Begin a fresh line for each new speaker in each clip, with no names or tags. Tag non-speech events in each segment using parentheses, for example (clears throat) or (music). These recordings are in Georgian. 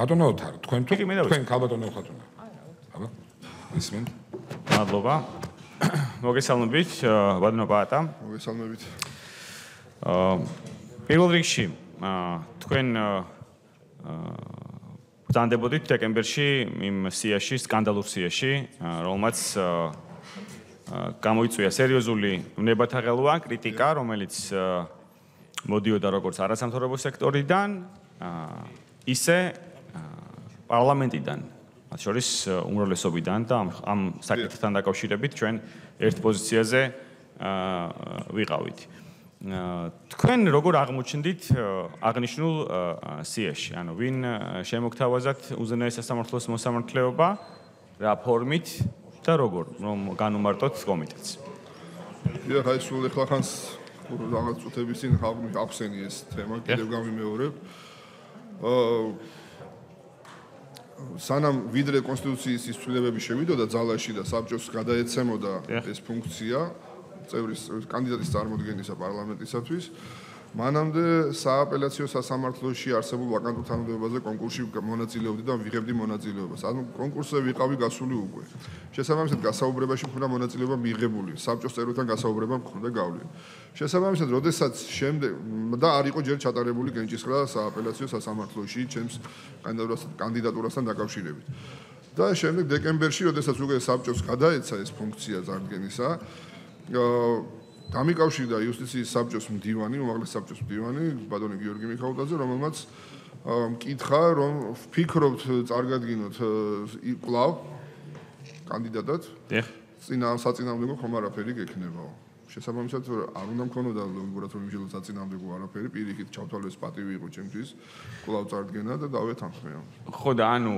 ბატონო ოთარ, თქვენ თუ თქვენ ქალბატონო ხათუნა. აბა. ისმენ.
მადლობა. მოგესალმებით, ბატონო პაატა.
მოგესალმებით.
აა პირველ რიგში, აა თქვენ აა ზანდებოდით დეკემბერში იმ სიაში, სკანდალურ სიაში, რომელმაც გამოიწვია სერიოზული ნებათაღელვა, კრიტიკა, რომელიც მოდიოდა როგორც არასამთავრობო სექტორიდან, ისე პარლამენტიდან, მათ შორის უმრავლესობიდან და ამ საკითხთან დაკავშირებით ჩვენ ერთ პოზიციაზე ვიყავით. თქვენ როგორ აღმოჩნდით აღნიშნულ სიაში? ანუ ვინ შემოგთავაზათ უზენაეს სასამართლოს მოსამართლეობა რა ფორმით და როგორ რომ განუმარტოთ კომიტეტს?
დიახ, აი სულ ახლა ხანს რაღაც წუთების წინ ახსენი ეს თემა კიდევ გამიმეორებ. აა სანამ ვიდრე კონსტიტუციის ის ცვლილებები შევიდოდა ძალაში და საბჭოს გადაეცემოდა ეს ფუნქცია წევრის კანდიდატის წარმოქმნისა პარლამენტისათვის მანამდე სააპელაციო სასამართლოში არსებულ ვაკანტურ თანამდებობაზე კონკურსში მონაწილეობდი და ვიღებდი მონაწილეობას. ანუ კონკურსზე ვიყავი გასული უკვე. შესაბამისად გასაუბრებაში მქონდა მონაწილეობა მიღებული, საბჭოს წევრებთან გასაუბრება მქონდა გავლილი. შესაბამისად, როდესაც შემდეგ და არ იყო ჯერ ჩატარებული გენჭისხრა სააპელაციო სასამართლოში ჩემს კანდიდატურასთან დაკავშირებით. და შემდეგ დეკემბერში, როდესაც უკვე საბჭოს გადაეცა ეს ფუნქცია ზარდგენისა, აა დამიკავშირდა იუსტიციის საბჭოს მდივანი, უმაღლეს საბჭოს მდივანი, ბატონი გიორგი მიხაუტაძე, რომელმაც მკითხა, რომ ვფიქრობთ წარგადგინოთ კლავ კანდიდატად. დიახ. წინა საწინააღმდეგო ხომ არაფერი გექნებაო. შესაბამისად არ უნდა მქონოდა უბრალოდ რომ შეიძლება საწინააღმდეგო არაფერი პირიქით ჩავთვალოს პატივი იყო ჩემთვის კლავ წარდგენა და დავეთანხმეო.
ხო და ანუ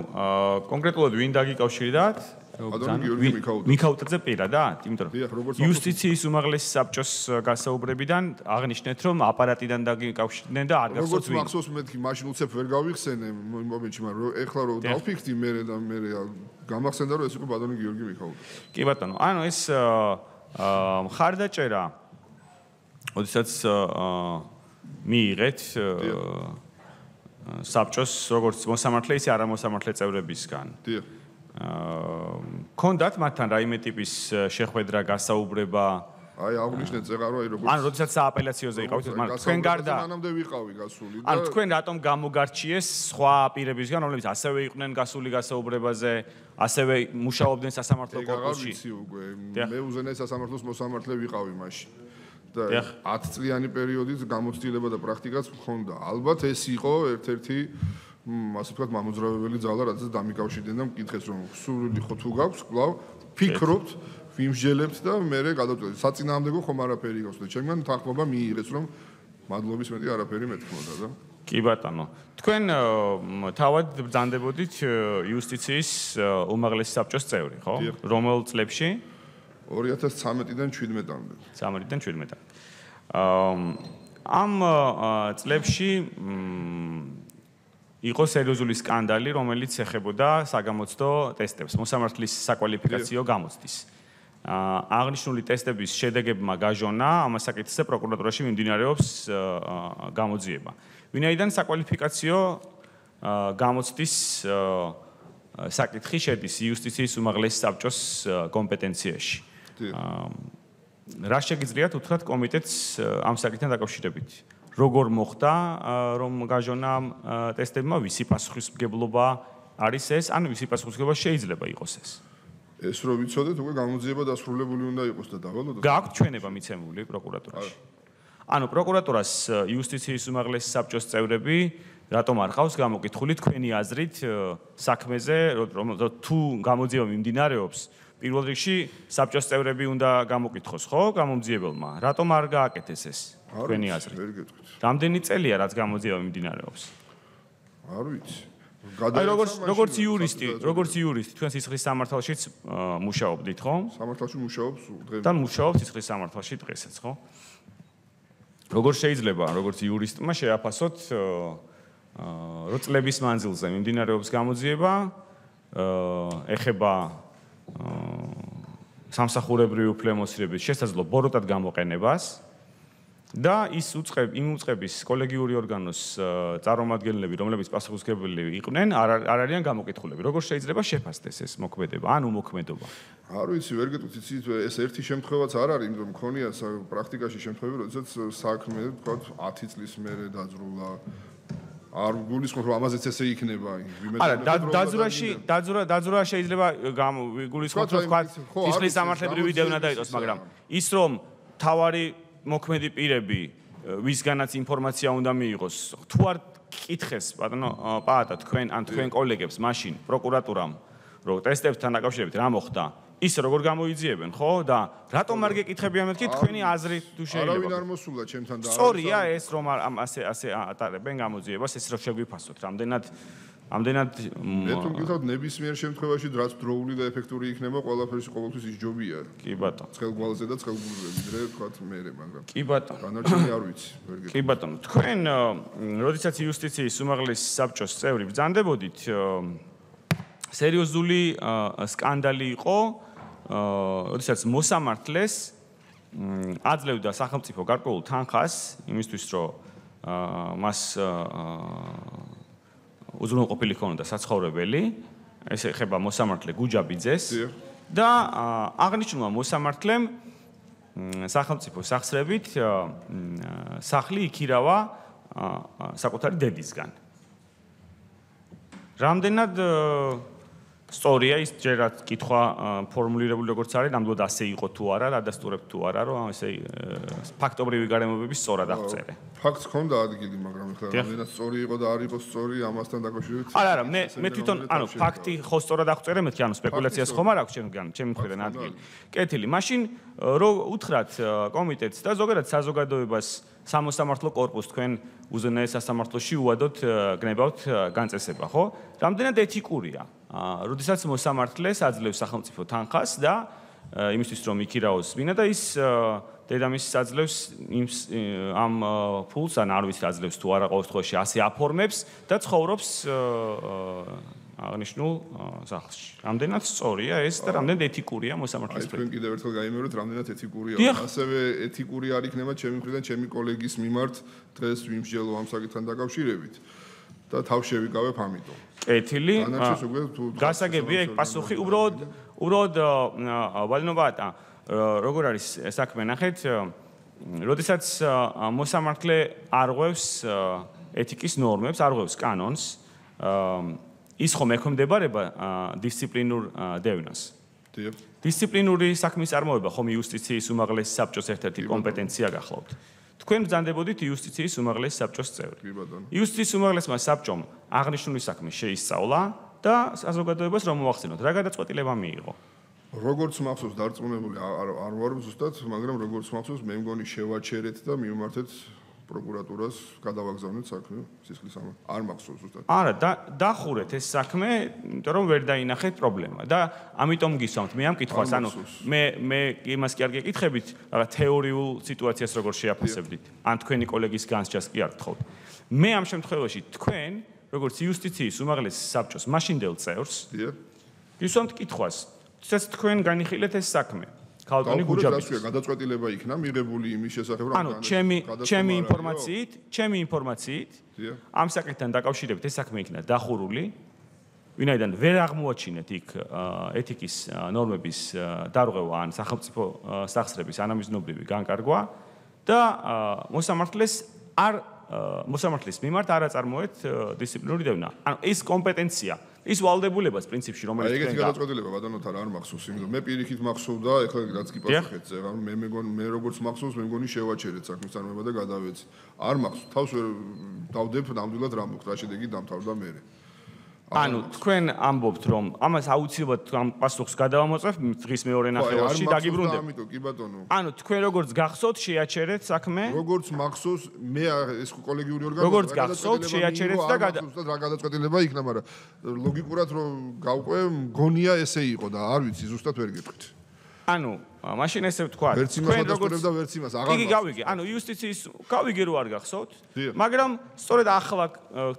კონკრეტულად ვინ დაგიკავშირდათ?
ბატონი გიორგი მიქაუტაძე.
მიქაუტაძე პირადად, იმიტომ რომ იუსტიციის უმაღლესი საბჭოს გასაუბრებიდან აღნიშნეთ, რომ აპარატიდან დაგიკავშირდნენ და არ გახსოვთ
ვინ. როგორც მახსოვს მეთქი, მაშინ უცებ ვერ გავიხსენე მომენტში, მაგრამ ეხლა რომ დავფიქრდი მე და მე გამახსენდა რომ ეს იყო ბატონი გიორგი მიქაუტაძე.
კი ბატონო, ანუ ეს აა მხარდაჭერა ოდესაც მიიღეთ საბჭოს როგორც მოსამართლე ისე არამოსამართლე წევრებისგან.
დიახ.
კონდათ მათთან რაიმე ტიპის შეხვედრა გასაუბრება?
აი აღნიშნეთ ზეღარო აი როგორც
ანუ როდესაც სააპელაციოზე იყავით მაგრამ თქვენ გარდა
მანამდე ვიყავი გასული
და ანუ თქვენ რატომ გამოგარჩიეს სხვა პირებისგან? რომლებიც ასევე იყვნენ გასული გასაუბრებაზე ასევე მუშაობდნენ სასამართლო
კორპუსში. კი უკვე მე უზენაეს სასამართლოს მოსამართლე ვიყავი მაშინ. და 10 წლიანი პერიოდით გამოცდილება და პრაქტიკაც მქონდა ალბათ ეს იყო ერთ-ერთი ასე ვთქვათ, მამოძრავებელი ძალა, რაც დამიკავშირდნენ და მკითხეს, რომ სული ხო თუ გაქვს, კლავ ფიქრობთ, ვიმსჯელებთ და მე გადავწყვეტ. საწინააღმდეგო ხომ არაფერი გავს და ჩემგან თანხმობა მიიღეს, რომ მადლობის მეტი არაფერი მეთქმოდა და
კი ბატონო. თქვენ თავად ბრძანდებოდით იუსტიციის უმაღლესი საბჭოს წევრი, ხო? რომელ წლებში?
2013-დან 17-მდე.
13-დან 17-მდე. აა ამ წლებში იყო სერიოზული სკანდალი, რომელიც ეხებოდა საგამოცდო ტესტებს, მოსამართლის საკვალიფიკაციო გამოცდის. აა აღნიშნული ტესტების შედეგებმა გაჟონა ამას საკითხზე პროკურატურაში მიმდინარეობს გამოძიება. ვინაიდან საკვალიფიკაციო გამოცდის საკითხი შედის იუსტიციის უმაღლესი საბჭოს კომპეტენციაში. რა შეგიძლიათ უთხრათ კომიტეტს ამ საკითხთან დაკავშირებით? როგორ მოხდა რომ გაჟონა ტესტებმა ვისი პასუხისმგებლობა არის ეს ან ვისი პასუხისმგებლობა შეიძლება იყოს ეს?
ეს რო ვიცოდეთ უკვე გამოძიება დასრულებული უნდა იყოს და დავალოთ.
გააქვთ ჩვენება მიცემული პროკურატურაში? ანუ პროკურატურას იუსტიციის უმაღლესი საბჭოს წევრები რატომ არ ყავს გამოკითხული? თქვენი აზრით საქმეზე რომ თუ გამოძიება მიმდინარეობს პირველ რიგში საბჭოს წევრები უნდა გამოკითხოს ხო? გამომძიებელმა. რატომ არ გააკეთეს ეს თქვენი აზრით.
ვერ გეტყვით.
რამდენი წელია რაც გამოძიება მიმდინარეობს?
არ ვიცი.
აი როგორც როგორც იურისტი როგორც იურისტი თქვენ სიცხლის სამართალშიც მუშაობდით ხო?
სამართალში მუშაობს დღეს
და მუშაობს სიცხლის სამართალში დღესაც ხო? როგორ შეიძლება როგორც იურისტმა შეაფასოთ რო წლების მანძილზე მიმდინარეობს გამოძიება ეხება სამსახურებრივი უფლებამოსილების შესაძლო ბოროტად გამოყენებას და ის უצებ იმ უצების კოლეგიური ორგანოს წარმომადგენლები, რომლებიც პასუხისმგებელი იყვნენ, არ არ არიან გამოკითხულები. როგორ შეიძლება შეფასდეს ეს მოქმედება, ანუ მოქმედობა?
არ ვიცი, ვერ გეტყვით, იცით, ეს ერთი შემთხვევაც არ არის, იმიტომ მქონია პრაქტიკაში შემთხვევები, როდესაც საქმე, თქვა 10 წლის მერე დაძრულა. არ გულისხმობ რომ ამაზეც ესე იქნება
არა დაძრაში დაძრა დაძრა შეიძლება გულისხმობ რომ თქვა ისხლის სამართლებრივი დევნა დაიწყოს მაგრამ ის რომ თავარი მოქმედი პირები ვისგანაც ინფორმაცია უნდა მიიღოს. თუ არ კითხეს ბატონო პაატა თქვენ ან თქვენ კოლეგებს მაშინ პროკურატურამ რომ ტესტებთან დაკავშირებით რა მოხდა? ის როგორ გამოიძიებენ ხო? და რატომ არ გეკითხებიან მეთქი? თქვენი აზრი თუ შეიძლება
არავინ არ მოსულა ჩემთან და
სწორია ეს რომ ამ ასე ასე ატარებენ გამოძიებას ეს რო შეგვიფასოთ რამდენად ამდენად
მე თუ გითხავთ ნებისმიერ შემთხვევაში რაც დროული და ეფექტური იქნება ყველაფერში ყოველთვის ის ჯობია
კი ბატონო.
ცხელგვალზე და ცხელგულზე ვიდრე თქვათ მე მაგრამ
კი ბატონო.
განარჩენი არ ვიცი ვერ
გეტყვი. კი ბატონო. თქვენ როდესაც იუსტიციის უმაღლეს საბჭოს წევრი ბრძანდებოდით სერიოზული სკანდალი იყო როდესაც მოსამართლეს აძლევდა სახელმწიფო გარკვეულ თანხას იმისთვის რომ მას უზრუნველყოფილი ქონოდა საცხოვრებელი ეს ეხება მოსამართლე გუჯაბიძეს და აღნიშნულმა მოსამართლემ სახელმწიფო სახსრებით სახლი იქირავა საკუთარი დედისგან. რამდენად სწორია ის ჯერაც კითხვა ფორმულირებული როგორც არის, ნამდვილად ასე იყო თუ არა, რადასტურებ თუ არა, რომ ესე ფაქტობრივი გარემოებები სწორად აღწერე.
ფაქტს ხონდა ადგილი, მაგრამ ხა რამდენად სწორი იყო და არ იყო სწორი ამასთან დაკავშირებით.
არა, არა, მე მე თვითონ, ანუ ფაქტი ხო სწორად აღწერე, მეთქი, ანუ სპეკულაციას ხომ არ აქვს ჩემგან, ჩემი მხრიდან ადგილი. კეთილი, მაშინ რო უთხრათ კომიტეტს და ზოგადად საზოგადოებას სამოსამართლო корпуს თქვენ უზენაეს სასამართლოში უადოთ გნებავთ განწესება, ხო? რამდენად ეთიკურია? აა, როდესაც მოსამართლეს აძლევს სახელმწიფო თანხას და იმისთვის რომ იქირაოს მინა და ის დედამისს აძლევს იმ ამ ფულს ან არ ვიცი აძლევს თუ არა ყოველ შემთხვევაში ასე აფორმებს და ცხოვრობს აღნიშნულ სახლში. რამდენად სწორია ეს და რამდენად ეთიკურია მოსამართლის პრინციპი?
თქვენ კიდევ ერთხელ გაიმეორეთ რამდენად ეთიკურია. ასევე ეთიკური არ იქნება ჩემი მხრიდან ჩემი კოლეგის მიმართ დღეს ვიმსჯელო ამ საკითხთან დაკავშირებით და თავ შევიკავებ ამიტომ.
კეთილი. გასაგებია ეგ პასუხი უბრალოდ უბრალოდ ვალნობატა როგორ არის საქმე ნახეთ როდესაც მოსამართლე არღვევს ეთიკის ნორმებს არღვევს კანონს ის ხომ ექვემდებარება დისციპლინურ დევნას.
დიახ.
დისციპლინური საქმის წარმოება ხომ იუსტიციის უმაღლეს საბჭოს ერთ-ერთი კომპეტენცია გახლავთ. თქვენ ბრძანდებოდით იუსტიციის უმაღლეს საბჭოს წევრი.
კი ბატონო.
იუსტიციის უმაღლესმა საბჭომ აღნიშნული საქმე შეისწავლა და საზოგადოებას რომ მოახსენოთ, რა გადაწყვეტილება მიიღო?
როგორც მახსოვს დარწმუნებული არ არ ვარ ზუსტად, მაგრამ როგორც მახსოვს მე მგონი შევაჩერეთ და მიმართეთ პროკურატურას გადავაგზავნეთ საქმე სისხლის ამ არ მახსოვს ზუსტად.
არა და დახურეთ ეს საქმე იმიტომ რომ ვერ დაინახეთ პრობლემა. და ამიტომ გისვამთ. მე ამ კითხვას ანუ მე მე იმას კი არ გეკითხებით რა თეორიულ სიტუაციას როგორ შეაფასებდით. ან თქვენი კოლეგის განსჯას კი არ გთხოვთ. მე ამ შემთხვევაში თქვენ როგორც იუსტიციის უმაღლეს საბჭოს მაშინდელ წევრს გისვამთ კითხვას. თუნდაც თქვენ განიხილეთ ეს საქმე ქალტონი გუჯაბის.
ანუ გადაწყვეტილება იქნა მიღებული იმის შესახებ რომ
ანუ ჩემი ჩემი ინფორმაციით, ჩემი ინფორმაციით ამ საკითხთან დაკავშირებით ეს საქმე იქნა დახურული. ვინაიდან ვერ აღმოაჩინეთ იქ ეთიკის ნორმების დარღვევა ან სახელმწიფო სახსრების ანამიზნობრივი განკარგვა და მოსამართლეს არ მოსამართლის მიმართ არ აწარმოეთ დისციპლინური დევნა. ანუ ეს კომპეტენცია ის ვალდებულებას პრინციპში რომელიც
თქვენ ეგეთი გადაწყვეტილება ბატონოთარ არ მახსოვს იმიტომ მე პირიქით მახსოვდა ეხლა რაც კი პასუხეთ ზე ანუ მე მეგონი მე როგორც მახსოვს მე მგონი შევაჩერეთ საქმის წარმოება და გადავეცი. არ მახსოვს თავს ვერ დავდებ ნამდვილად რა მოხდა შედეგი დამთავრდა მე
ანუ თქვენ ამბობთ რომ ამას აუცილებლად ამ პასუხს გადავამოწევ დღის მეორე ნახევარში დაგიბრუნდებ.
ამიტომ კი ბატონო.
ანუ თქვენ როგორც გახსოვთ შეაჩერეთ საქმე?
როგორც მახსოვს მე ეს კოლეგიური ორგანო
როგორც გახსოვთ შეაჩერეთ და
რა გადაწყვეტილება იქნა, მაგრამ ლოგიკურად რომ გავყვე, მგონია ესე იყო და არ ვიცი ზუსტად ვერ გეტყვით.
ანუ მაშინ ესე ვთქვა
თქვენ როგორც და ვერც იმას აღარ
იგი გავიგე. ანუ იუსტიციის გავიგე რო არ გახსოვთ მაგრამ სწორედ ახლა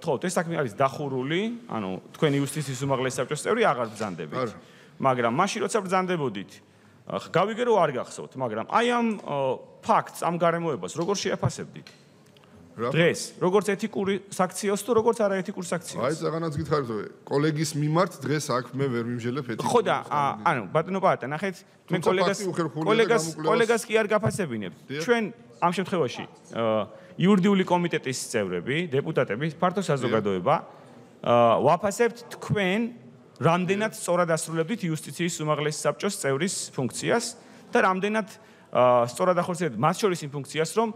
გთხოვთ ეს საქმე არის დახურული. ანუ თქვენ იუსტიციის უმაღლეს საბჭოს წევრი აღარ ბრძანდებით. მაგრამ მაშინ როცა ბრძანდებოდით გავიგე რომ არ გახსოვთ, მაგრამ აი ამ ფაქტს ამ გარემოებას როგორ შეაფასებდით? დღეს როგორც ეთიკური საქციელს თუ როგორც არაეთიკურ საქციელს.
აი ზაღანაც გითხარით კოლეგის მიმართ დღეს აქ მე ვერ მიმჟელებ ეთიკურ.
ხო და ანუ ბატონო პატა ნახეთ მე კოლეგას კოლეგას კოლეგას კი არ გაფასებინებ. ჩვენ ამ შემთხვევაში იურიდიული კომიტეტის წევრები, დეპუტატები, ფართო საზოგადოება ვაფასებთ თქვენ რამდენად სწორად ასრულებდით იუსტიციის უმაღლესი საბჭოს წევრის ფუნქციას და რამდენად სწორად ახორციელებდით მათ შორის იმ ფუნქციას, რომ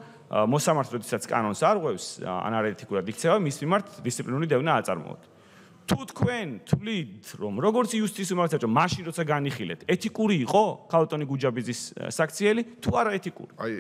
მოსამართლე როდესაც კანონს არ ღვევს, ანალიტიკურად იქცევა, მის მიმართ დისციპლინური დევნა აწარმოოთ. თუ თქვენ თვლით რომ როგორც იუსტიციის უმაღლესი მაშინ როცა განიხილეთ ეთიკური იყო ხალტონი გუჯაბიძის საქციელი? თუ არა ეთიკური?
აი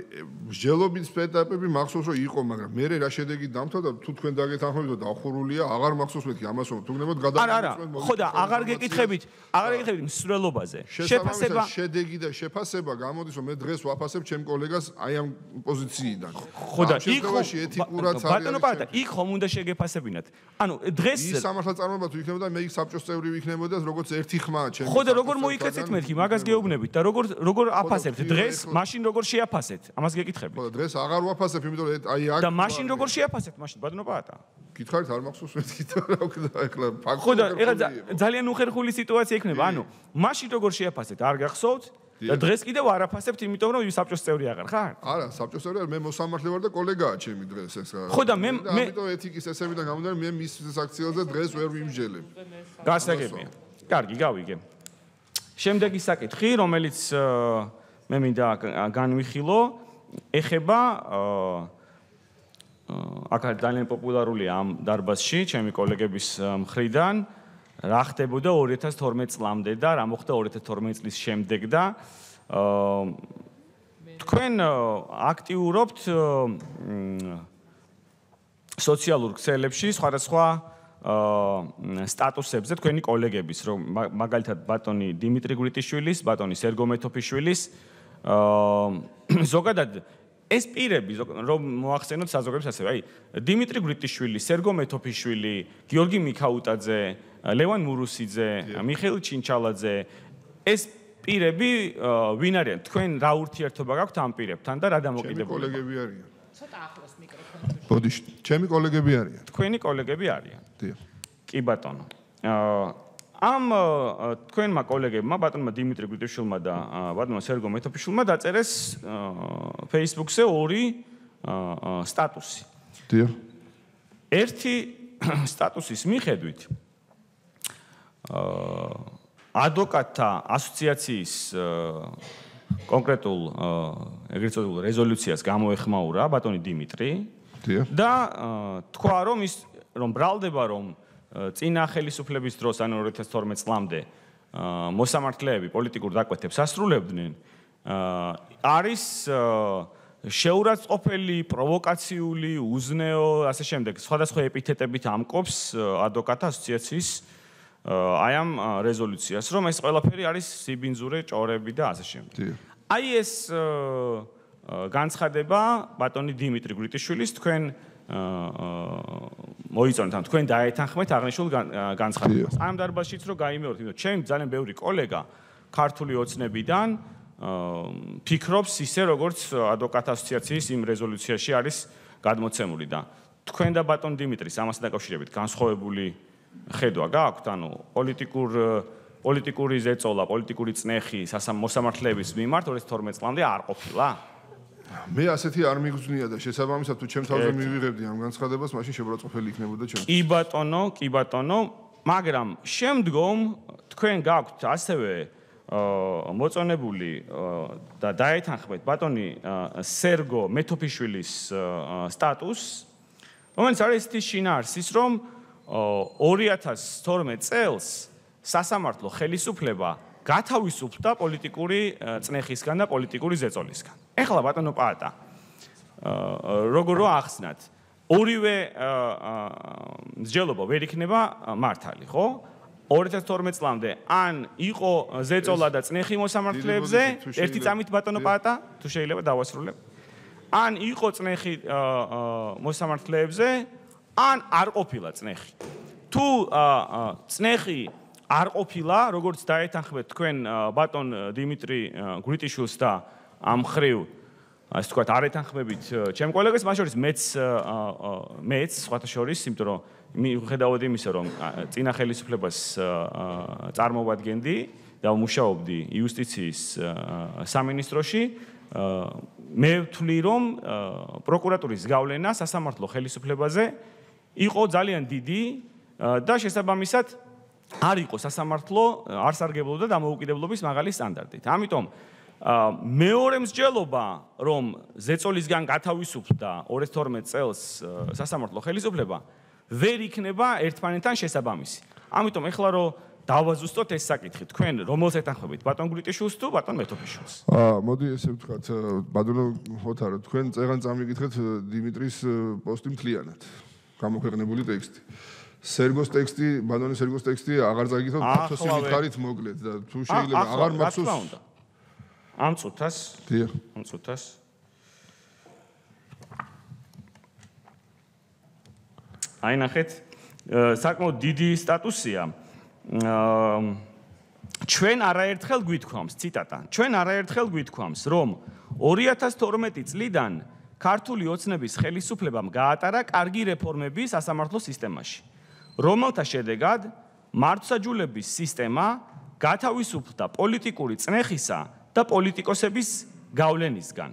მსჯელობის ეტაპები მახსოვს რომ იყო მაგრამ მე რა შედეგი დამთავრდა? თუ თქვენ დაგეთანხმებით რომ დახურულია აღარ მახსოვს მეთქი ამას რომ თუნდაც
გადაგაკეთეთ არა არა. ხო და აღარ გეკითხებით აღარ გეკითხებით მსვლელობაზე.
შეფასება შედეგი და შეფასება გამოდის რომ მე დღეს ვაფასებ ჩემ კოლეგას აი ამ პოზიციიდან.
ხო და იქ ეთიკურად ბატონო პატა იქ ხომ უნდა შეგეფასებინათ? ანუ დღეს
ის სამართლა ხმება თუ იქნებოდა მე იქ საბჭოს წევრი ვიქნებოდა როგორც ერთი ხმა ჩემი
ხო და როგორ მოიქეცეთ მეთქი მაგას გეუბნებით და როგორ როგორ აფასებთ? დღეს მაშინ როგორ შეაფასეთ? ამას გეკითხები
ხო და დღეს აღარ ვაფასებ იმიტომ რომ აი აქ
და მაშინ როგორ შეაფასეთ? მაშინ ბადნო პაატა
გითხარით არ მახსოვს მეთქი და რა ვქნა ეხლა
ფაქტი ხო და ეხლა ძალიან უხერხული სიტუაცია იქნება. ანუ მაშინ როგორ შეაფასეთ? არ გახსოვთ და დღეს კიდევ არაფასებთ, იმიტომ რომ საბჭოს წევრი აღარ ხარ?
არა, საბჭოს წევრი არ, მე მოსამართლე ვარ და კოლეგაა ჩემი დღეს ეს.
ხო და მე მე
ამიტომ ეთიკის ესებიდან გამომდინარე მე მის საქციელზე დღეს ვერ ვიმჟელებ.
გასაგებია. კარგი, გავიგე. შემდეგი საკითხი, რომელიც მე მინდა განვიხილო, ეხება აქ ძალიან პოპულარულია ამ დარბაზში ჩემი კოლეგების მხრიდან. რა ხდებოდა? 2012 წლამდე და რა მოხდა 2012 წლის შემდეგ და თქვენ აქტიურობთ სოციალურ ქსელებში სხვადასხვა სტატუსებზე თქვენი კოლეგების რომ მაგალითად ბატონი დიმიტრი გრიტიშვილის, ბატონი სერგო მეთოფიშვილის ზოგადად ეს პირები რომ მოახსენოთ საზოგადოებას ასევე აი დიმიტრი გრიტიშვილი, სერგო მეთოფიშვილი, გიორგი მიქაუტაძე, ლევან მურუსიძე, მიხეილ ჩინჩალაძე ეს პირები ვინ არიან? თქვენ რა ურთიერთობა გაქვთ ამ პირებთან და რა დამოკიდებულება?
კოლეგები არიან. ცოტა ახლოს მიკროფონი. ბოდი, ჩემი კოლეგები არიან.
თქვენი კოლეგები არიან.
დიახ.
კი ბატონო. აა ამ თქვენმა კოლეგებმა ბატონმა დიმიტრი გუდეშვილმა და ბატონმა სერგო მეთოფიშვილმა დაწერეს Facebook-ზე ორი სტატუსი.
დიახ.
ერთი (clears throat) სტატუსის მიხედვით ადვოკატთა ასოციაციის კონკრეტულ ეგრეთ წოდებულ რეზოლუციას გამოეხმაურა ბატონი დიმიტრი. და თქვა რომ ის რომ ბრალდება რომ წინა ხელისუფლების დროს ანუ 2012 წლამდე მოსამართლეები პოლიტიკურ დაკვეთებს ასრულებდნენ არის შეურაცხყოფელი, პროვოკაციული, უზნეო, ასე შემდეგ, სხვადასხვა ეპითეტებით ამკობს ადვოკატთა ასოციაციის აი ამ რეზოლუციას, რომ ეს ყველაფერი არის სიბინძურე, ჭორები და ასე შემდეგ. აი ეს განცხადება ბატონი დიმიტრი გრიტიშვილის თქვენ მოიწონეთ ამ თქვენ დაეთანხმეთ აღნიშნულ განცხადებას. ამ დარბაზშიც რო გაიმეორთ, იმიტომ ჩემი ძალიან ბევრი კოლეგა ქართული ოცნებიდან ფიქრობს ისე როგორც ადვოკატ ასოციაციის იმ რეზოლუციაში არის გადმოცემული და თქვენ და ბატონ დიმიტრის ამასთან დაკავშირებით განსხვავებული ხედვა გაქვთ, ანუ პოლიტიკურ პოლიტიკური ზეწოლა, პოლიტიკური წნეხი სასამოსამართლეების მიმართ 2012 წლამდე არ ყოფილა?
მე ასეთი არ მიგზნია და შესაბამისად თუ ჩემ თავზე მივიღებდი ამ განცხადებას, მაშინ შებროწოფელი იქნებოდა ჩემ.
კი ბატონო, კი ბატონო, მაგრამ შემდგომ თქვენ გაქვთ ასევე აა მოწონებული და დაეთანხმეთ ბატონი სერგო მეთოფიშვილის სტატუსს, რომელიც არის ის შინაარსის, რომ 2012 წელს სასამართლო ხელისუფლება გათავისუფლდა პოლიტიკური წნეხისგან და პოლიტიკური ზეწოლისგან. ეხლა ბატონო პაატა როგორ ახსნათ ორივე მსჯელობა ვერ იქნება მართალი, ხო? 2012 წლამდე ან იყო ზეწოლა და წნეხი მოსამართლეებზე, ერთი წამით ბატონო პაატა, თუ შეიძლება დავასრულებ. ან იყო წნეხი მოსამართლეებზე, ან არ ყოფილა წნეხი. თუ წნეხი არ ყოფილა, როგორც დაეთანხმეთ თქვენ ბატონ დიმიტრი გრიტიშვილს და ამ ხრივ ასე თქვა არ ეთანხმებით ჩემ კოლეგას, მას შორის მეც მეც სხვათა შორის, იმიტომ რომ მიხედავად იმისა, რომ წინა ხელისუფლებას წარმოვადგენდი და მუშაობდი იუსტიციის სამინისტროში, მე ვთვლი, რომ პროკურატურის გავლენა სასამართლო ხელისუფლებაზე იყო ძალიან დიდი და შესაბამისად არ იყო სასამართლო არ სარგებლობდა დამოუკიდებლობის მაღალი სტანდარტით. ამიტომ მეორე მსჯელობა, რომ ზეწოლისგან გათავისუფლდა 2012 წელს სასამართლო ხელისუფლება, ვერ იქნება ერთმანეთთან შესაბამისი. ამიტომ ეხლა რომ დავაზუსტოთ ეს საკითხი, თქვენ რომელს ეთანხმებით, ბატონ გრიტიშვილს თუ ბატონ მეთოფიშვილს?
აა, მოდი ესე ვთქვათ, ბატონო ხოთარო, თქვენ წეგან წამიგითხეთ დიმიტრის პოსტი მთლიანად. გამოქვეყნებული ტექსტი. სერგოს ტექსტი, ბატონი სერგოს ტექსტი აღარ წაგიკითხოთ, ფათოსი ვითხარით მოკლედ და თუ შეიძლება აღარ მახსოვს.
ამ წუთას?
დიახ.
ამ წუთას. აი ნახეთ, საკმაოდ დიდი სტატუსია. ჩვენ არაერთხელ გვითქვამს, ციტატა. ჩვენ არაერთხელ გვითქვამს, რომ 2012 წლიდან ქართული ოცნების ხელისუფლებამ გაატარა კარგი რეფორმები სასამართლო სისტემაში, რომელთა შედეგად მართლმსაჯულების სისტემა გათავისუფლდა პოლიტიკური წნეხისა და პოლიტიკოსების გავლენისგან.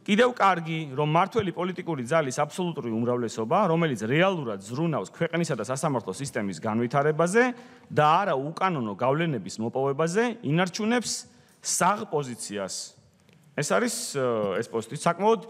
კიდევ კარგი, რომ მართველი პოლიტიკური ძალის აბსოლუტური უმრავლესობა, რომელიც რეალურად ზრუნავს ქვეყნისა და სასამართლო სისტემის განვითარებაზე და არა უკანონო გავლენების მოპოვებაზე, ინარჩუნებს საღ პოზიციას. ეს არის ეს პოსტი საკმაოდ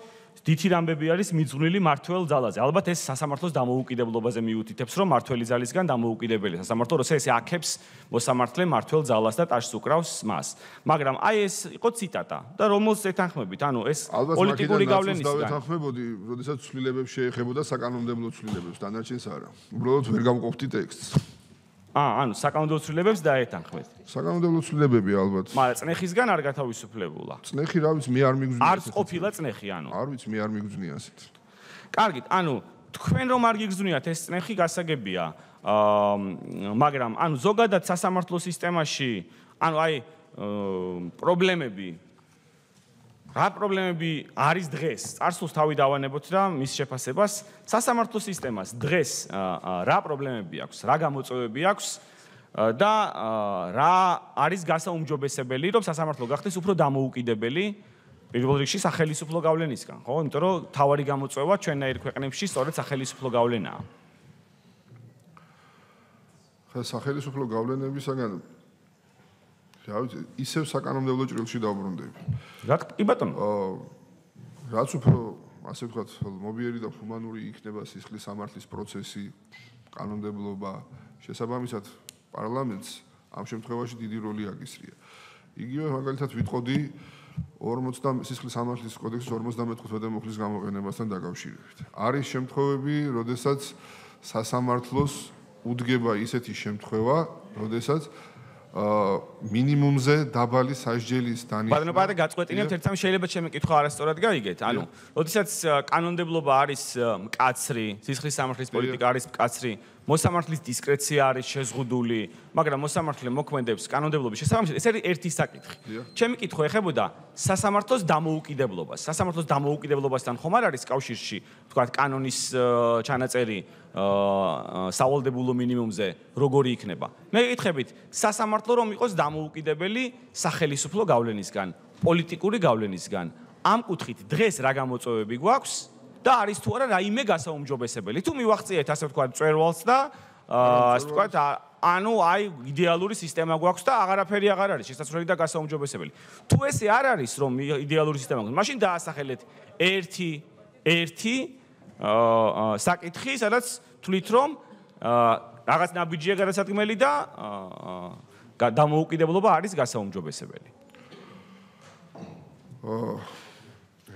დითი რამბები არის მიძღვნილი მართველ ძალაზე. ალბათ ეს სასამართლოს დამოუკიდებლობაზე მიუთითებს, რომ მართველი ძალისგან დამოუკიდებელი სასამართლო, როცა ესე აქებს მოსამართლე მართველ ძალას და ტაშს უკრავს მას. მაგრამ აი ეს იყო ციტატა და რომელს ეთანხმებით? ანუ ეს პოლიტიკური გავლენისგან. ალბათ
მაგით ეთანხმებოდი, როდესაც ცვლილებებს შეეხებოდა საკანონმდებლო ცვლილებებს, დანარჩენს არა. უბრალოდ ვერ გამყოფთი ტექსტს.
აა, ანუ საკანონმდებლო ცვლილებებს დაეთანხმეთ.
საკანონმდებლო ცვლილებები ალბათ.
მაგრამ წნეხისგან არ გათავისუფლებულა.
წნეხი რა ვიცი, მე არ მიგვზნია.
არც ყოფილა წნეხი, ანუ.
არ ვიცი, მე არ მიგვზნია ასეთ.
კარგით, ანუ თქვენ რომ არ გიგზნიათ ეს წნეხი გასაგებია. აა, მაგრამ ანუ ზოგადად სასამართლო სისტემაში, ანუ აი პრობლემები რა პრობლემები არის დღეს? წარსულს თავი დავანებოთ და მის შეფასებას სასამართლო სისტემას დღეს რა პრობლემები აქვს, რა გამოწვევები აქვს და რა არის გასაუმჯობესებელი, რომ სასამართლო გახდეს უფრო დამოუკიდებელი პირველ რიგში სახელმწიფო გავლენისგან, ხო? იმიტომ რომ თავარი გამოწვევა ჩვენნაირ ქვეყნებში სწორედ სახელმწიფო გავლენაა.
ხა სახელმწიფო გავლენებისგან რა ვიცი, ისევ საკანონმდებლო ჭრილში დავბრუნდები.
რა კი ბატონო?
აა რაც უფრო ასე ვთქვათ, მობიერი და ჰუმანური იქნება სისხლის სამართლის პროცესი, კანონმდებლობა, შესაბამისად პარლამენტს ამ შემთხვევაში დიდი როლი აკისრია. იგივე მაგალითად ვიტყოდი 40 სისხლის სამართლის კოდექსის 54 დემოქრის გამოყენებასთან დაკავშირებით. არის შემთხვევები, როდესაც სასამართლოს უდგება ისეთი შემთხვევა, როდესაც მინიმუმზე დაბალი სასჯელის დანიშნა.
ბატონო, პატე გაწყვეტინებთ ერთ სამ შეიძლება ჩემი კითხვა არასწორად გაიგეთ. ანუ, როდესაც კანონმდებლობა არის მკაცრი, სისხლის სამართლის პოლიტიკა არის მკაცრი, მოსამართლის დისკრეცია არის შეზღუდული, მაგრამ მოსამართლე მოქმედებს კანონმდებლობის შესაბამისად, ეს არის ერთი საკითხი. ჩემი კითხვა ეხებოდა სასამართლოს დამოუკიდებლობას. სასამართლოს დამოუკიდებლობასთან ხომ არ არის კავშირში, თქვა კანონის ჩანაწერი აა სავალდებულო მინიმუმზე როგორი იქნება? მე გითხებით, სასამართლო რომ იყოს დამოუკიდებელი სახელმწიფო გავლენისგან, პოლიტიკური გავლენისგან, ამ კუთხით დღეს რა გამოწვევები გვაქვს? და არის თუ არა რაიმე გასაუმჯობესებელი. თუ მივახციეთ ასე ვთქვათ წერვალს და ასე ვთქვათ ანუ აი იდეალური სისტემა გვაქვს და აღარაფერი აღარ არის შესაძლებელი და გასაუმჯობესებელი. თუ ესე არ არის რომ იდეალური სისტემა გვაქვს, მაშინ დაასახელეთ ერთი ერთი აა საკითხი, სადაც თვლით რომ რაღაც ნაბიჯია გადასადგმელი და დამოუკიდებლობა არის გასაუმჯობესებელი.
აა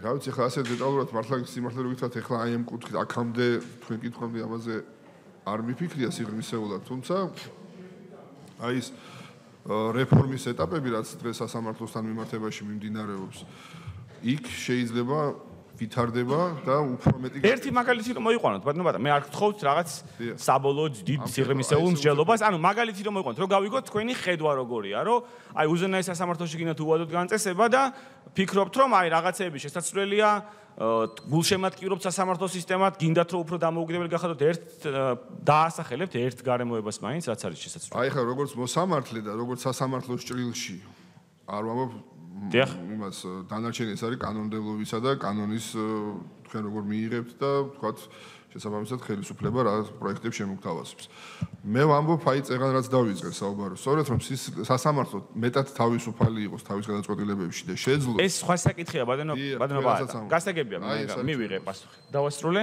რა ვიცი ხა ასე დეტალურად მართლა სიმართლე რო გითხრათ ეხლა აი ამ კუთხით აქამდე თქვენ კითხავდი ამაზე არ მიფიქრია სიღრმისეულად თუმცა აი ეს რეფორმის ეტაპები რაც დღეს სასამართლოსთან მიმართებაში მიმდინარეობს იქ შეიძლება ვითარდება და უფრო მეტი
ერთი მაგალითი რომ მოიყვანოთ, ბატონო ბატონო, მე არ გთხოვთ რაღაც საბოლოო დიდ სიღრმისეულ მსჯელობას, ანუ მაგალითი რომ მოიყვანოთ, რომ გავიგოთ თქვენი ხედვა როგორია, რომ აი უზენაეს სასამართლოში გინდათ უვადოთ განწესება და ფიქრობთ რომ აი რაღაცეები შესაძლებელია გულშემატკივრობთ სასამართლო სისტემად, გინდათ რომ უფრო დამოუკიდებელი გახადოთ ერთ დაასახელებთ ერთ გარემოებას მაინც, რაც არის შესაძლებელი.
აი ხა როგორც მოსამართლე და როგორც სასამართლოს ჭრილში არ ვამბობ
დიახ.
იმას დანარჩენი ეს არის კანონმდებლობისა და კანონის თქვენ როგორ მიიღებთ და თქვათ შესაბამისად ხელისუფლება რა პროექტებს შემოგთავაზებს. მე ვამბობ აი წეგან რაც დავიწყე საუბარო. სწორედ რომ სასამართლო მეტად თავისუფალი იყოს თავის გადაწყვეტილებებში და შეძლოს
ეს სხვა საკითხია ბადენო ბადენო ბადა. გასაგებია მე მივიღე პასუხი. დავასრულე.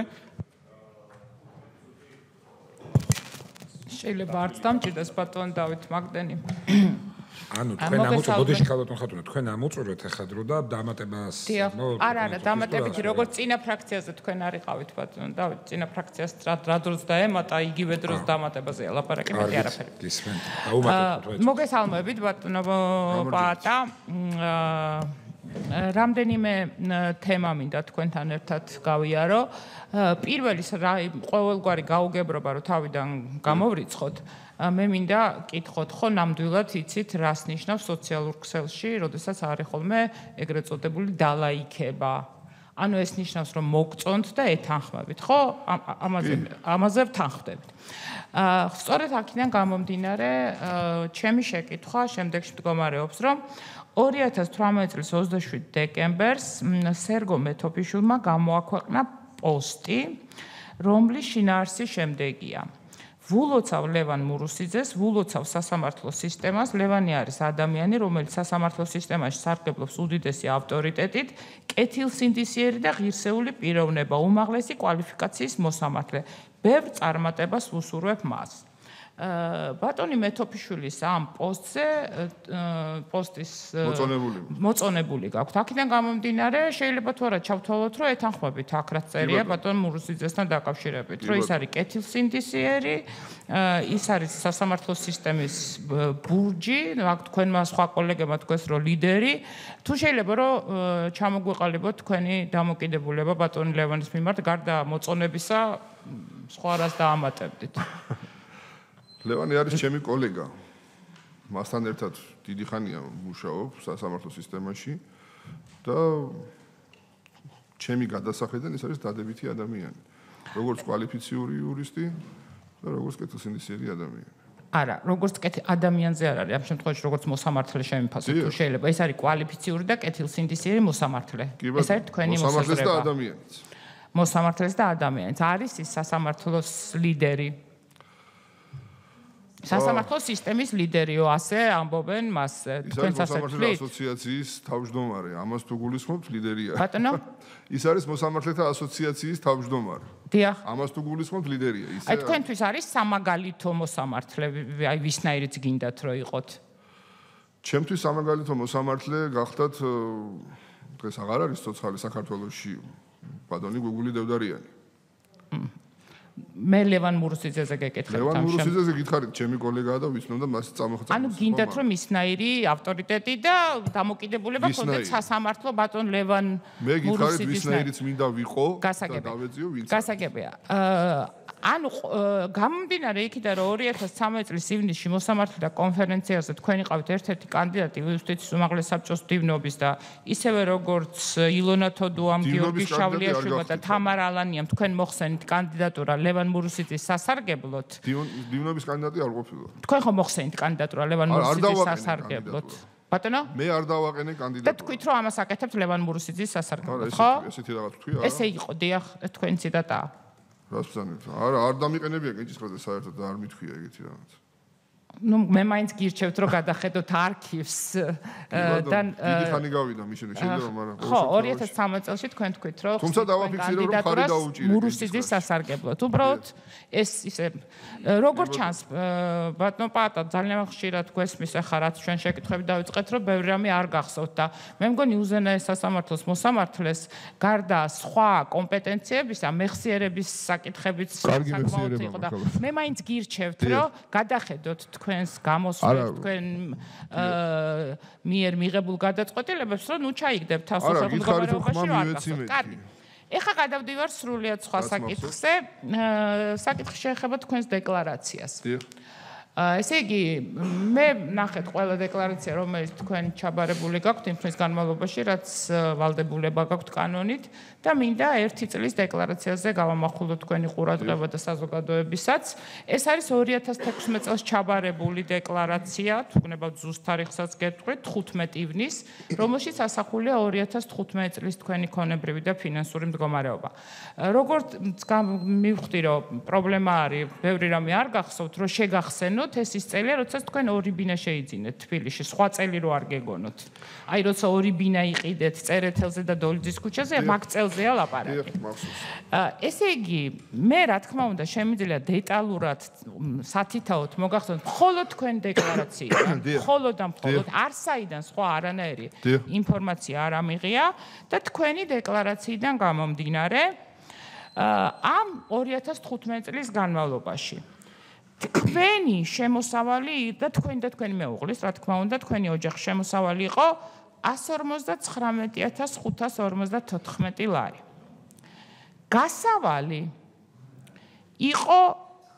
შეიძლება არც დამჭირდეს ბატონ დავით მაგდენი.
ანუ თქვენ ამოწურეთ ბოდიში ქალბატონ ხათუნა თქვენ ამოწურეთ ახლა დრო და დამატებას
ნო არა არა დამატებითი როგორც წინა ფრაქციაზე თქვენ არიყავით ბატონო და წინა ფრაქციას რა რა დროს დაემატა იგივე დროს დამატებაზე ლაპარაკი მეტი არაფერი.
გისმენთ დაუმატებთ
მოგესალმებით ბატონო პატა რამდენიმე თემა მინდა თქვენთან ერთად გავიარო. პირველი ყოველგვარი გაუგებრობა რომ თავიდან გამოვრიცხოთ მე მინდა კითხოთ ხო ნამდვილად იცით რას ნიშნავს სოციალურ ქსელში, როდესაც არის ხოლმე ეგრეთ წოდებული დალაიქება. ანუ ეს ნიშნავს რომ მოგწონთ და ეთანხმებით, ხო? ამაზე ამაზე ვთანხმდებით. აა სწორედ აქედან გამომდინარე, ჩემი შეკითხვა შემდეგში მდგომარეობს, რომ 2018 წლის 27 დეკემბერს სერგო მეთოფიშვილმა გამოაქვეყნა პოსტი, რომლის შინაარსი შემდეგია. ვულოცავ ლევან მურუსიძეს, ვულოცავ სასამართლო სისტემას. ლევანი არის ადამიანი, რომელიც სასამართლო სისტემაში სარგებლობს უდიდესი ავტორიტეტით, კეთილსინდისიერი და ღირსეული პიროვნება, უმაღლესი კვალიფიკაციის მოსამართლე. ბევრ წარმატებას ვუსურვებ მას. ბატონი მეთოფიშვილის ამ პოსტზე პოსტის
მოწონებული.
მოწონებული გაქვთ. აქედან გამომდინარე, შეიძლება თუ არა ჩავთვალოთ, რომ ეთანხმებით. აქ რაც წერია ბატონ მურუსიძესთან დაკავშირებით, რომ ის არის კეთილსინდისიერი, ის არის სასამართლო სისტემის ბურჯი, აქ თქვენმა სხვა კოლეგებმა თქვეს, რომ ლიდერი, თუ შეიძლება რომ ჩამოგვიყალიბოთ თქვენი დამოკიდებულება ბატონ ლევანის მიმართ, გარდა მოწონებისა, სხვა რას დაამატებდით.
ლევანი არის ჩემი კოლეგა. მასთან ერთად დიდი ხანია მუშაობ სასამართლო სისტემაში და ჩემი გადასახედან ის არის დადებითი ადამიანი. როგორც კვალიფიციური იურისტი და როგორც კეთილსინდისიერი ადამიანი.
არა, როგორც კეთ ადამიანზე არ არის, ამ შემთხვევაში როგორც მოსამართლე შემიფასო თუ შეიძლება, ეს არის კვალიფიციური და კეთილსინდისიერი მოსამართლე. ეს არის თქვენი მოსამართლე.
მოსამართლეს და ადამიანიც.
მოსამართლეს და ადამიანიც არის ის სასამართლოს ლიდერი. სასამართლო სისტემის ლიდერიო ასე ამბობენ მას
თქვენ სასამართლო ასოციაციის თავმჯდომარე. ამას თუ გულისხმობთ ლიდერია.
ბატონო? (laughs)
ის არის მოსამართლეთა ასოციაციის თავმჯდომარე.
დიახ.
ამას თუ გულისხმობთ ლიდერია.
ისე აი თქვენთვის არის სამაგალითო მოსამართლე აი ვისნაირიც გინდათ რომ იყოთ.
ჩემთვის სამაგალითო მოსამართლე გახდათ დღეს აღარ არის ცოცხალი საქართველოსში ბატონი გუგული დევდარიანი
მე ლევან მურუსიძეზე გეკითხებ
თამშა. ლევან მურუსიძეზე გითხარით, ჩემი კოლეგაა და ვიცნობ და მას წამოხდა.
ანუ გინდათ რომ ისნაირი ავტორიტეტი და დამოკიდებულება ქონდეთ სასამართლო ბატონ ლევან
მურუსიძეს. მე გითხარით ვისნაირიც მინდა ვიყო
და დავეძიო ვინც. გასაგებია. ანუ გამომდინარე იქიდან რომ 2013 წლის ივნისში მოსამართლეთა კონფერენციაზე თქვენ იყავით ერთ-ერთი კანდიდატი იუსტიციის უმაღლეს საბჭოს დივნობის და ისევე როგორც ილონა თოდუამ, გიორგი შავლიაშვილმა და თამარ ალანიამ თქვენ მოხსენით კანდიდატურა ლევან მურუსიძის სასარგებლოდ.
დივნობის კანდიდატი არ ყოფილა.
თქვენ ხო მოხსენით კანდიდატურა ლევან მურუსიძის სასარგებლოდ? ბატონო?
მე არ დავაყენე კანდიდატურა.
და თქვით რომ ამას აკეთებთ ლევან მურუსიძის სასარგებლოდ, ხო?
ესეთი რაღაც თქვი არა?
ესე იყო, დიახ, თქვენ ციტატაა.
რას ბრძანებთ? არა, არ დამიყენებია კეჭის ხრაზე საერთოდ და არ მithქვია ეგეთი რაღაც.
Ну მე მაინც გირჩევთ რომ გადახედოთ არქივს
და დიდი ხანი გავიდა მის შეიძლება მაგრამ
ხო 2013 წელს თქვენ თქვით რომ
თუმცა დავაფიქსირო რომ ხარი დაუჭირე
მურუსიძის სასარგებლოდ უბრალოდ ეს ისე როგორ ჩანს ბატონ პატა ძალიან ხშირად გვესმის ახლა რაც ჩვენ შეკითხები დავიწყეთ რომ ბევრი რამე არ გახსოვთ და მე მგონი უზენაეს სასამართლოს მოსამართლეს გარდა სხვა კომპეტენციებისა მეხსიერების საკითხებიც საკმაოდ იყო და მე მაინც გირჩევთ რომ გადახედოთ თქვენს გამოსვლას თქვენ მიერ მიღებულ გადაწყვეტილებებს რომ ნუ ჩაიგდებთ თავს
სახელმწიფო მდგომარეობაში რა გახსოვთ? კარგი.
ეხა გადავდივარ სრულიად სხვა საკითხზე. საკითხი შეეხება თქვენს დეკლარაციას.
დიახ.
ესე იგი მე ნახეთ ყველა დეკლარაცია რომელიც თქვენ ჩაბარებული გაქვთ იმ ხნის განმავლობაში რაც ვალდებულება გაქვთ კანონით და მინდა ერთი წლის დეკლარაციაზე გავამახვილო თქვენი ყურადღება და საზოგადოებისაც. ეს არის 2016 წელს ჩაბარებული დეკლარაცია თუნებად ზუსტ თარიღსაც გეტყვით 15 ივნის რომელშიც ასახულია 2015 წლის თქვენი ქონებრივი და ფინანსური მდგომარეობა. როგორც მივხვდი რომ პრობლემა არის ბევრი რამე არ გახსოვთ რომ შეგახსენო გეგონოთ ეს ის წელია, როდესაც თქვენ ორი ბინა შეიძინეთ თბილისში, სხვა წელი რო არ გეგონოთ. აი როცა ორი ბინა იყიდეთ წერეთელზე და დოლიძის ქუჩაზე, მაგ წელზეა ლაპარაკი. ესე იგი, მე რა თქმა უნდა, შემიძლია დეტალურად სათითაოდ მოგახსოვოთ მხოლოდ თქვენ დეკლარაციიდან, (coughs) მხოლოდ და მხოლოდ არსაიდან სხვა არანაირი ინფორმაცია არ ამიღია და თქვენი დეკლარაციიდან გამომდინარე ამ 2015 წლის განმავლობაში თქვენი შემოსავალი და თქვენ და თქვენი მეუღლის, რა თქმა უნდა, თქვენი ოჯახის შემოსავალი იყო 159554 ლარი. გასავალი იყო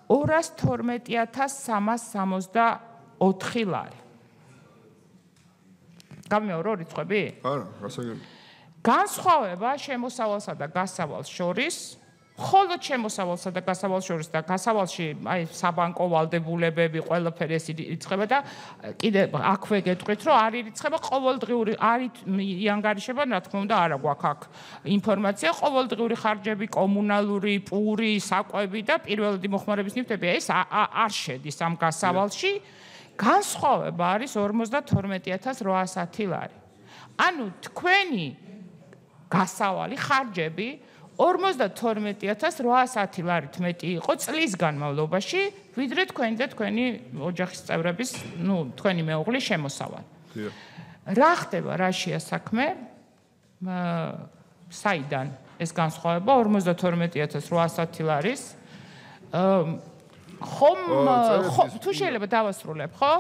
212364 ლარი. გამეორო რიცხვები?
არა, გასაგები.
განსხვავება შემოსავალსა და გასავალს შორის ხოლო შემოსავალსა და გასავალს შორის და გასავალში აი საბანკო ვალდებულებები ყველაფერი ეს ირიცხება და კიდე აქვე გეტყვით რომ არ ირიცხება ყოველდღიური არის იანგარიშება რა თქმა უნდა არა გვაქვს აქ ინფორმაცია. ყოველდღიური ხარჯები კომუნალური პური საკვები და პირველადი მოხმარების ნივთები. ეს არ შედის ამ გასავალში. განსხვავება არის 52810 ლარი ანუ თქვენი გასავალი ხარჯები 52810 ლარით მეტი იყო წლის განმავლობაში, ვიდრე თქვენი და თქვენი ოჯახის წევრების, ну, თქვენი მეუღლის შემოსავალი. რა ხდება რაშია საქმე? საიდან ეს განსხვავება 52810 ლარის? ხომ თუ შეიძლება დავასრულებ, ხო?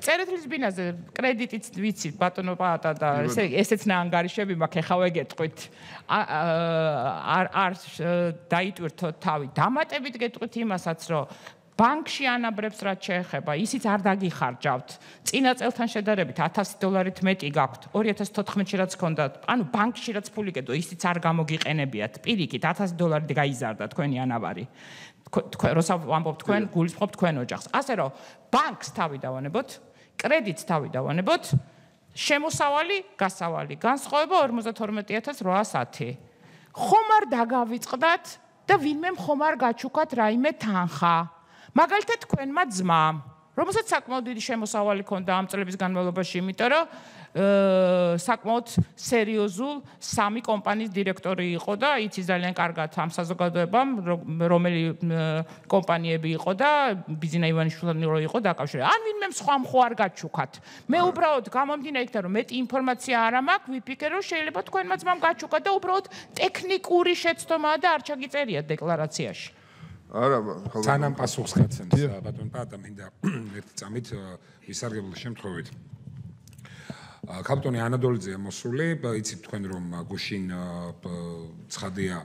წერეთლის ბინაზე კრედიტიც ვიცი ბატონო პატა და ესე ესეც ნანგარიშები მაქვს, ეხავე გეტყვით. არ არ დაიტვირთო თავი. დამატებით გეტყვით იმასაც, რომ ბანკში ანაბრებს რაც შეეხება, ისიც არ დაგიხარჯავთ. წინა წელთან შედარებით 1000 დოლარით მეტი გაქვთ. 2014-ში რაც ჰქონდა, ანუ ბანკში რაც ფული გედო, ისიც არ გამოგიყენებიათ. პირიქით 1000 დოლარი გაიზარდა თქვენი ანაბარი. თქვენ როცა ვამბობ თქვენ გულისხმობ თქვენ ოჯახს. ასე რომ ბანკს თავი დავანებოთ, კრედიტს თავი დავანებოთ, შემოსავალი, გასავალი, განსხვავება 52810 ხომ არ დაგავიწყდათ და ვინმე ხომ არ გაჩუქათ რაიმე თანხა. მაგალითად თქვენმა ძმამ, რომელსაც საკმაოდ დიდი შემოსავალი ჰქონდა ამ წლების განმავლობაში, იმიტომ რომ საკმაოდ სერიოზულ სამი კომპანიის დირექტორი იყო და იცი ძალიან კარგად ამ საზოგადოებამ რომელი კომპანიები იყო და ბიზნა ივანიშვილი რო იყო დაკავშირებული. ან ვინმე სხვა მხო არ გაჩუქათ. მე უბრალოდ გამომდინე იქიდან რომ მეტი ინფორმაცია არ მაქვს, ვიფიქრე რომ შეიძლება თქვენმა ძმამ გაჩუქათ და უბრალოდ ტექნიკური შეცდომაა და არ ჩაგიწერიათ დეკლარაციაში.
არა,
თანამ პასუხს გაცემს ბატონ პატა მინდა (coughs) ერთი წამით ვისარგებლო შემთხვევით. კაპიტანი ანადოლიძე მოსული, იცით თქვენ რომ გუშინ ცხადია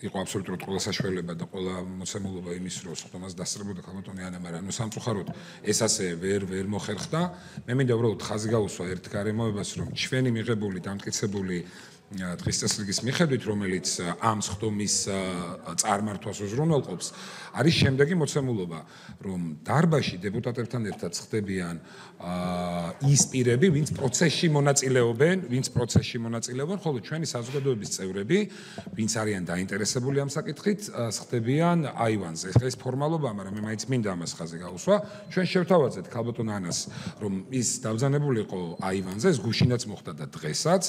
იყო აბსოლუტურად ყველა საშუალება და ყველა მოცემულობა იმის რომ სხდომას დასწრებოდა კაპიტანი ანა, მაგრამ ნუ სამწუხაროდ ეს ასე ვერ ვერ მოხერხდა. მე მინდა უბრალოდ ხაზი გაუსვა ერთ გარემოებას რომ ჩვენი მიღებული დამტკიცებული დღის წესრიგის მიხედვით, რომელიც ამ სხდომის წარმართვას უზრუნველყოფს, არის შემდეგი მოცემულობა, რომ დარბაში დეპუტატებთან ერთად ხდებიან ის პირები, ვინც პროცესში მონაწილეობენ, ვინც პროცესში მონაწილეობენ, ხოლო ჩვენი საზოგადოების წევრები, ვინც არიან დაინტერესებული ამ საკითხით, ხდებიან აივანზე. ეს ფორმალობაა, მაგრამ მე მაინც მინდა ამას ხაზე გავუსვა. ჩვენ შევთავაზეთ ქალბატონ ანას, რომ ის დავზანებულიყო აივანზე, ეს გუშინაც მოხდა და დღესაც.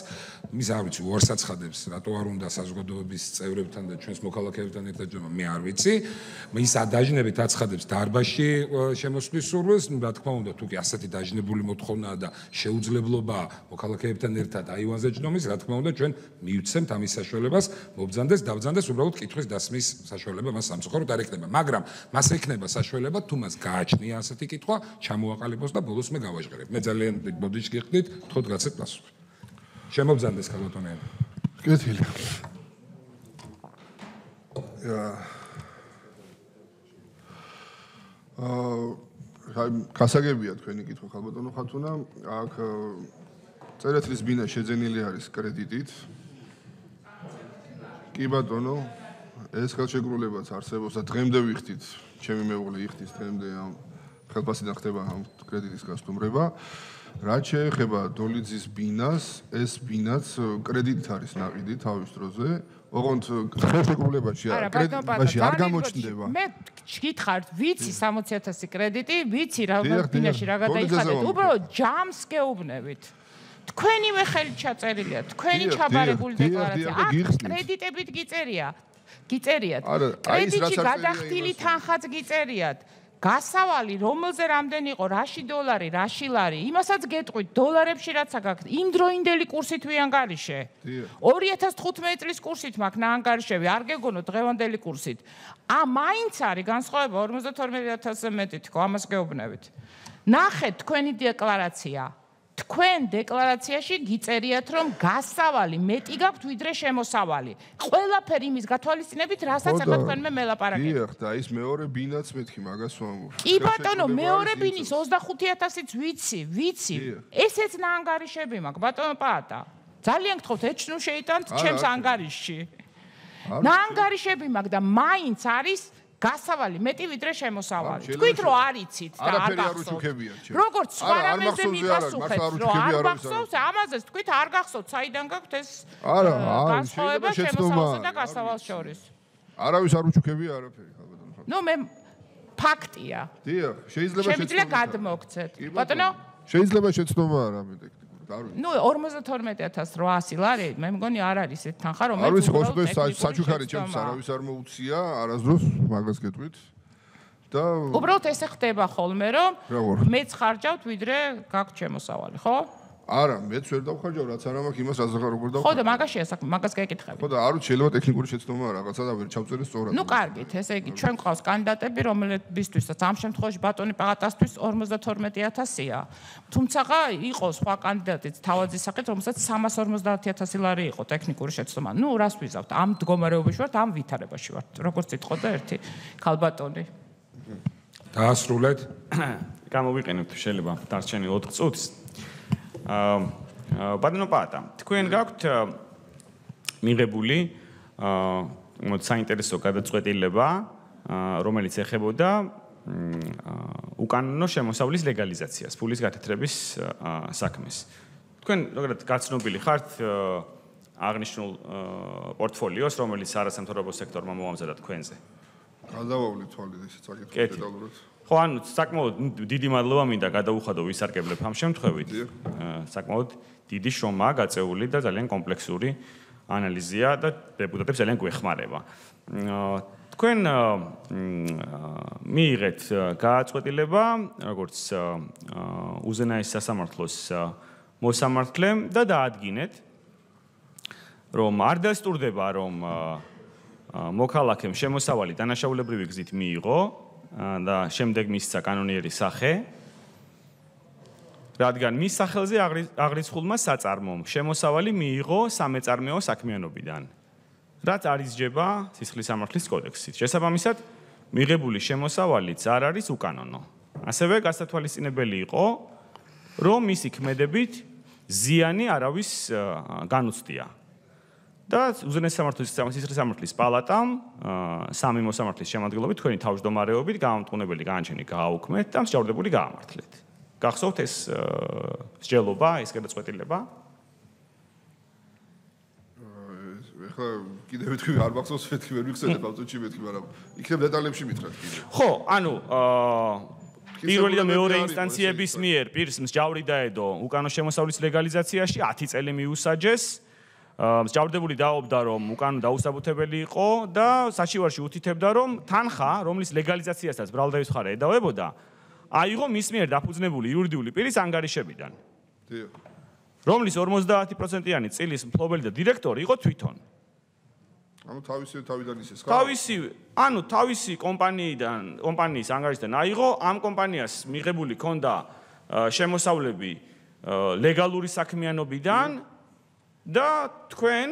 ის არ ვიცი, უარსაც ხადებს, რატო არ უნდა საზოგადოების წევრებთან და ჩვენს მოქალაქეებთან ერთად ჯომა, მე არ ვიცი. ის ადაჟნებით აცხადებს დარბაში შემოსვლის სურვილს, რა თქმა უნდა, თუ კი ასეთი დაჟნებული მოთხოვნაა და შეუძლებლობა მოქალაქეებთან ერთად აივანზე ჯდომის, რა თქმა უნდა, ჩვენ მივცემთ ამის საშუალებას, მობძანდეს, დავძანდეს უბრალოდ კითხვის დასმის საშუალება მას სამწუხაროდ არ ექნება, მაგრამ მას ექნება საშუალება თუ მას გააჩნია ასეთი კითხვა, ჩამოაყალიბოს და ბოლოს მე გავაჟღერებ. მე ძალიან ბოდიში გიხდით, თქო გაცეთ პასუხი. შემობძანდეს ქალბატონიანი.
კეთილი. აა გასაგებია თქვენი კითხვა ხალბატონო ხათუნა აქ წერეთლის ბინა შეძენილი არის კრედიტით. კი ბატონო ეს ხელშეკრულებაც არსებობს და დღემდე ვიხდით. ჩემი მეუღლე იხდის დღემდე ამ ხელფასიდან ხდება ამ კრედიტის გასტუმრება რაც შეეხება დოლიძის ბინას ეს ბინაც კრედიტით არის ნაყიდი თავის დროზე ოღონდ ხელშეკრულებაში არ კრედიტში არ გამოჩნდება.
მე გითხართ, ვიცი 60000 კრედიტი, ვიცი რა ბინაში რა გადაიხადეთ. უბრალოდ ჯამს გეუბნებით. თქვენივე ხელით ჩაწერილია, თქვენი ჩაბარებული დეკლარაცია. აქ კრედიტებით გიწერია. გიწერიათ. კრედიტში გადახდილი თანხაც გიწერიათ. გასავალი რომელზე რამდენი იყო რაში დოლარი რაში ლარი? იმასაც გეტყვით დოლარებში რაც აქვს იმ დროინდელი კურსით ვიანგარიშე? 2015 წლის კურსით მაქვს ნაანგარიშები არ გეგონო დღევანდელი კურსით. ა მაინც არის განსხვავება 52000-ზე მეტი თქო ამას გეუბნებით. ნახეთ თქვენი დეკლარაცია თქვენ დეკლარაციაში გიწერიათ რომ გასავალი მეტი გაქვთ ვიდრე შემოსავალი. ყველაფერი იმის გათვალისწინებით, რასაც ახლა თქვენ მე მელაპარაკეთ.
დიახ, და ის მეორე ბინაც მეთქი მაგას ვამბობ.
კი ბატონო, მეორე ბინის 25000-იც ვიცი, ვიცი. ესეც ნაანგარიშები მაქვს, ბატონო პაატა. ძალიან გთხოვთ, ეჩნუ შეიტანთ ჩემს ანგარიშში. ნაანგარიშები მაქვს და მაინც არის გასავალი მეტი ვიდრე შემოსავალი. თქვით რომ არიცით და არ გახსოვთ. როგორც სხვა რამეზე მიგასუხეთ, რომ არ გახსოვთ, ამაზე თქვით არ გახსოვთ, საიდან გაქვთ ეს
არა, შეიძლება
შემოსავალსა და გასავალს შორის.
არავის არ უჩუქებია არაფერი, ხალბატონო.
ნუ მე ფაქტია.
დიახ, შეიძლება შეცდომა.
შეიძლება გადმოგცეთ. ბატონო,
შეიძლება შეცდომა არა მე დეკ.
ნუ 52800 ლარი მე მგონი არ არის ეს თანხა რომ მე
არ ვიცი ხო საჩუქარი ჩემს არავის არ მოუწია არასდროს მაგას გეტყვით. და
უბრალოდ ესე ხდება ხოლმე რომ მეც ხარჯავთ ვიდრე გაქვს ჩემოსავალი ხო
არა, მეც ვერ დავხარჯავ, რაც არ მაქვს იმას, რაც აღარ როგორ დავხარჯავ.
ხო და მაგაშია საქმე, მაგას გეკითხები.
ხო და არ ვიცი, შეიძლება ტექნიკური შეცდომა რაღაცა და ვერ ჩავწერე სწორად.
ნუ კარგით, ესე იგი, ჩვენ ყავს კანდიდატები, რომლებისთვისაც ამ შემთხვევაში ბატონი პაღატასთვის 52000-ია. თუმცა იყო სხვა კანდიდატიც თავაძის სახით, რომელსაც 350000 ლარი იყო ტექნიკური შეცდომა. ნუ რას ვიზავთ? ამ მდგომარეობაში ვართ, ამ ვითარებაში ვართ. როგორც იტყოდა ერთი ქალბატონი.
დაასრულეთ. (coughs)
გამოვიყენებთ შეიძლება დარჩენილ 4 წუთს. აა ბატონო პატა, თქვენ გაქვთ მიღებული აა მოდ საინტერესო გადაწყვეტილება, რომელიც ეხებოდა უკანონო შემოსავლის ლეგალიზაციას, ფულის გათეთრების საქმეს. თქვენ როგორად გაცნობილი ხართ აღნიშნულ პორტფოლიოს, რომელიც არასამთავრობო სექტორმა მოამზადა თქვენზე?
გადავავლი თვალი ეს საკითხი დეტალურად.
ხო ანუ საკმაოდ დიდი მადლობა მინდა გადაუხადო ვისარგებლებ ამ შემთხვევით. საკმაოდ დიდი შრომა გაწეული და ძალიან კომპლექსური ანალიზია და დეპუტატებს ძალიან გვეხმარება. თქვენ მიიღეთ გააწყვეტილება როგორც უზენაეს სასამართლოს მოსამართლემ და დაადგინეთ რომ არ დასტურდება რომ მოქალაქემ შემოსავალი დანაშაულებრივი გზით მიიღო და შემდეგ მისცა კანონიერი სახე. რადგან მის სახელზე აღრიცხულმა საწარმომ შემოსავალი მიიღო სამეწარმეო საქმიანობიდან რაც არისჯება სისხლის სამართლის კოდექსით. შესაბამისად მიღებული შემოსავალიც არ არის უკანონო. ასევე გასათვალისწინებელი იყო რომ მისი ქმედებით ზიანი არავის განუცდია და უზენაეს სამართლის სისხლის სამართლის პალატამ სამი მოსამართლის შემადგენლობით თქვენი თავმჯდომარეობით გამამტყუნებელი განაჩენი გააუქმეთ და მსჯავრდებული გაამართლეთ. გახსოვთ ეს მსჯელობა, ეს გადაწყვეტილება?
ეხლა კიდევ ვიტყვი არ მახსოვს მეთქი ვერ ვიხსენებ ავტოჩი მეთქი მაგრამ იქნებ დეტალებში მითხრათ კიდე.
ხო, ანუ აა პირველი და მეორე ინსტანციების მიერ პირს მსჯავრი დაედო უკანო შემოსავლის ლეგალიზაციაში 10 წელი მიუსაჯეს. მსჯავრდებული დაობდა რომ უკან დაუსაბუთებელი იყო და საშივარში უთითებდა რომ თანხა რომლის ლეგალიზაციასაც ბრალდების ხარე ედავებოდა აიღო მის მიერ დაფუძნებული იურიდიული პირის ანგარიშებიდან.
დიახ.
რომლის 50%-იანი წილის მფლობელი და დირექტორი იყო თვითონ.
ანუ თავისი თავიდან ისე ხა?
თავისი, ანუ თავისი კომპანიიდან, კომპანიის ანგარიშიდან აიღო ამ კომპანიას მიღებული ქონდა შემოსავლები ლეგალური საქმიანობიდან და თქვენ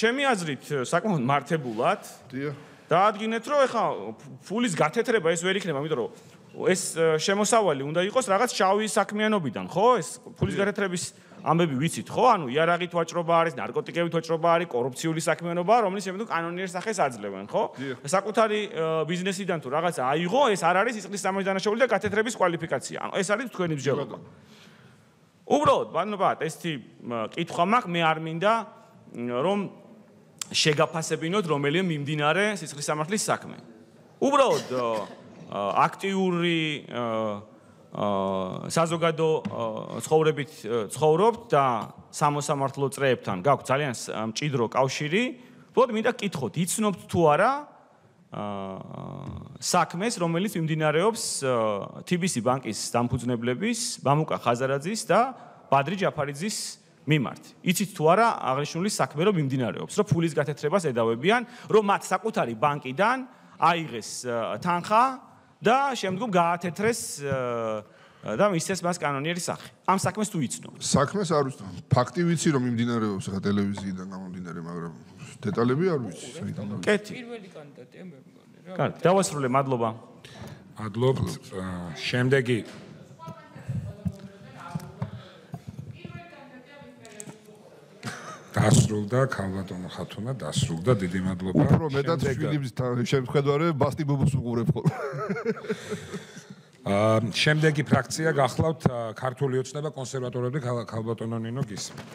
ჩემი აზრით საკმაოდ მართებულად დაადგინეთ, რომ ეხა ფულის გათეთრება ეს ვერ იქნება, იმიტომ რომ ეს შემოსავალი უნდა იყოს რაღაც შავი საქმიანობიდან, ხო? ეს ფულის გათეთრების ამბები ვიცით, ხო? ანუ იარაღით ვაჭრობა არის, ნარკოტიკებით ვაჭრობა არის, კორუფციული საქმიანობაა, რომელიც შემდგომ კანონიერ სახეს აძლევენ, ხო? საკუთარი ბიზნესიდან თუ რაღაც აიღო, ეს არ არის ისყრის სამართლის დანაშაული და გათეთრების კვალიფიკაცია. ანუ ეს არის თქვენი მსჯელობა. უბრალოდ, ბანობათ, ესეთი კითხვა მაქვს, მე არ მინდა რომ შეგაფასებინოთ რომელია მიმდინარე სისხლის სამართლის საქმე. უბრალოდ აქტიური საზოგადო ცხოვრებით ცხოვრობთ და სამოსამართლო წრეებთან გაქვთ ძალიან მჭიდრო კავშირი. უბრალოდ მინდა კითხოთ, იცნობთ თუ არა საქმეს, რომელიც მიმდინარეობს TBC ბანკის დამფუძნებლების ბამუკა ხაზარაძის და ბადრი ჯაფარიძის მიმართ. იცით თუ არა აღნიშნული საქმე რომ მიმდინარეობს, რომ ფულის გათეთრებას ედავებიან, რომ მათ საკუთარი ბანკიდან აიღეს თანხა და შემდგომ გაათეთრეს და მისცეს მას კანონიერი სახე. ამ საქმეს თუ იცნობ?
საქმეს არ ვიცნობ. ფაქტი ვიცი რომ მიმდინარეობს ხა ტელევიზიიდან გამომდინარე, მაგრამ დეტალები არ ვიცი.
კეთი.
პირველი კანდიდატია მე მგონი რა.
კარგი, დავასრულე, მადლობა.
მადლობთ. შემდეგი. დასრულდა ქალბატონო ხათუნა დასრულდა დიდი მადლობა.
უფრო მეტად შვილის შემხედარე ბასტი ბუბუს უყურებ ხოლმე
აა შემდეგი ფრაქცია გახლავთ ქართული ოცნება კონსერვატორები ქალბატონო ნინო გისმენთ